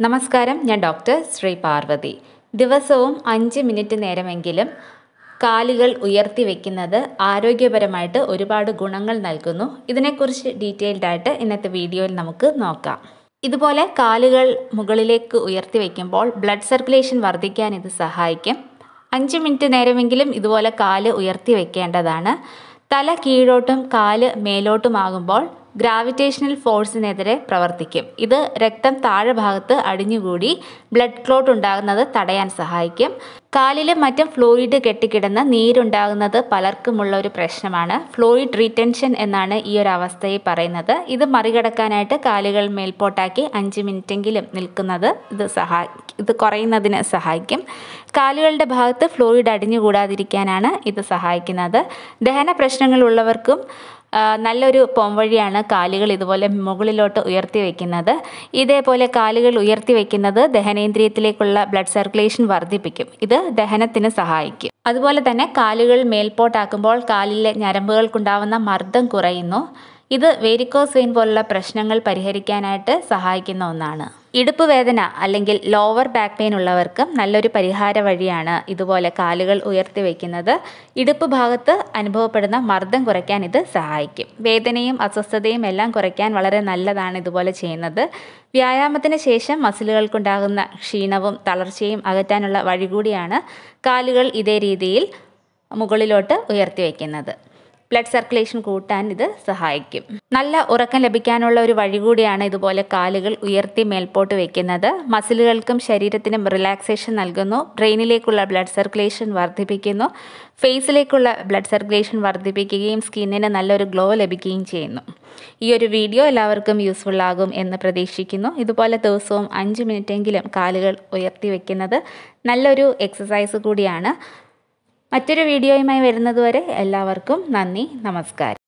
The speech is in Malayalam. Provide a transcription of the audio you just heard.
നമസ്കാരം ഞാൻ ഡോക്ടർ ശ്രീ പാർവതി. ദിവസവും അഞ്ച് മിനിറ്റ് നേരമെങ്കിലും കാലുകൾ ഉയർത്തി വെക്കുന്നത് ആരോഗ്യപരമായിട്ട് ഒരുപാട് ഗുണങ്ങൾ നൽകുന്നു. ഇതിനെക്കുറിച്ച് ഡീറ്റെയിൽഡ് ആയിട്ട് ഇന്നത്തെ വീഡിയോയിൽ നമുക്ക് നോക്കാം. ഇതുപോലെ കാലുകൾ മുകളിലേക്ക് ഉയർത്തി വയ്ക്കുമ്പോൾ ബ്ലഡ് സർക്കുലേഷൻ വർദ്ധിക്കാൻ ഇത് സഹായിക്കും. അഞ്ച് മിനിറ്റ് നേരമെങ്കിലും ഇതുപോലെ കാൽ ഉയർത്തി വെക്കേണ്ടതാണ്. തല കീഴോട്ടും കാൽ മേലോട്ടുമാകുമ്പോൾ ഗ്രാവിറ്റേഷണൽ ഫോഴ്സിനെതിരെ പ്രവർത്തിക്കും. ഇത് രക്തം താഴെ ഭാഗത്ത് അടിഞ്ഞുകൂടി ബ്ലഡ് ക്ലോട്ട് ഉണ്ടാകുന്നത് തടയാൻ സഹായിക്കും. കാലിലും മറ്റും ഫ്ലൂയിഡ് കെട്ടിക്കിടന്ന് നീരുണ്ടാകുന്നത് പലർക്കുമുള്ള ഒരു പ്രശ്നമാണ്. ഫ്ലൂയിഡ് റീറ്റൻഷൻ എന്നാണ് ഈ ഒരു അവസ്ഥയെ പറയുന്നത്. ഇത് മറികടക്കാനായിട്ട് കാലുകൾ മേൽപോട്ടാക്കി അഞ്ച് മിനിറ്റെങ്കിലും നിൽക്കുന്നത് ഇത് സഹായി ഇത് കുറയുന്നതിന് സഹായിക്കും. കാലുകളുടെ ഭാഗത്ത് ഫ്ലൂയിഡ് അടിഞ്ഞുകൂടാതിരിക്കാനാണ് ഇത് സഹായിക്കുന്നത്. ദഹന പ്രശ്നങ്ങളുള്ളവർക്കും നല്ലൊരു പോംവഴിയാണ് കാലുകൾ ഇതുപോലെ മുകളിലോട്ട് ഉയർത്തി വയ്ക്കുന്നത് ഇതേപോലെ കാലുകൾ ഉയർത്തി വയ്ക്കുന്നത് ദഹനേന്ദ്രിയത്തിലേക്കുള്ള ബ്ലഡ് സർക്കുലേഷൻ വർദ്ധിപ്പിക്കും. ഇത് ദഹനത്തിന് സഹായിക്കും. അതുപോലെ തന്നെ കാലുകൾ മേൽപോട്ടാക്കുമ്പോൾ കാലിലെ ഞരമ്പുകൾക്കുണ്ടാവുന്ന മർദ്ദം കുറയുന്നു. ഇത് വേരിക്കോസ് വെയിൻ പോലുള്ള പ്രശ്നങ്ങൾ പരിഹരിക്കാനായിട്ട് സഹായിക്കുന്ന ഒന്നാണ്. ഇടുപ്പ് വേദന അല്ലെങ്കിൽ ലോവർ ബാക്ക് പെയിൻ ഉള്ളവർക്ക് നല്ലൊരു പരിഹാര വഴിയാണ് ഇതുപോലെ കാലുകൾ ഉയർത്തി വയ്ക്കുന്നത് ഇടുപ്പ് ഭാഗത്ത് അനുഭവപ്പെടുന്ന മർദ്ദം കുറയ്ക്കാൻ ഇത് സഹായിക്കും. വേദനയും അസ്വസ്ഥതയും എല്ലാം കുറയ്ക്കാൻ വളരെ നല്ലതാണ് ഇതുപോലെ ചെയ്യുന്നത്. വ്യായാമത്തിന് ശേഷം മസിലുകൾക്കുണ്ടാകുന്ന ക്ഷീണവും തളർച്ചയും അകറ്റാനുള്ള വഴി കൂടിയാണ് കാലുകൾ ഇതേ രീതിയിൽ മുകളിലോട്ട് ഉയർത്തി വയ്ക്കുന്നത് ബ്ലഡ് സർക്കുലേഷൻ കൂട്ടാൻ ഇത് സഹായിക്കും. നല്ല ഉറക്കം ലഭിക്കാനുള്ള ഒരു വഴി കൂടിയാണ് ഇതുപോലെ കാലുകൾ ഉയർത്തി മേൽപോട്ട് വെക്കുന്നത്. മസിലുകൾക്കും ശരീരത്തിനും റിലാക്സേഷൻ നൽകുന്നു. ബ്രെയിനിലേക്കുള്ള ബ്ലഡ് സർക്കുലേഷൻ വർദ്ധിപ്പിക്കുന്നു. ഫേസിലേക്കുള്ള ബ്ലഡ് സർക്കുലേഷൻ വർദ്ധിപ്പിക്കുകയും സ്കിന്നിന് നല്ലൊരു ഗ്ലോ ലഭിക്കുകയും ചെയ്യുന്നു. ഈ ഒരു വീഡിയോ എല്ലാവർക്കും യൂസ്ഫുൾ ആകും എന്ന് പ്രതീക്ഷിക്കുന്നു. ഇതുപോലെ ദിവസവും അഞ്ച് മിനിറ്റെങ്കിലും കാലുകൾ ഉയർത്തി വയ്ക്കുന്നത് നല്ലൊരു എക്സസൈസ് കൂടിയാണ്. മറ്റൊരു വീഡിയോയുമായി വരുന്നതുവരെ എല്ലാവർക്കും നന്ദി നമസ്കാരം.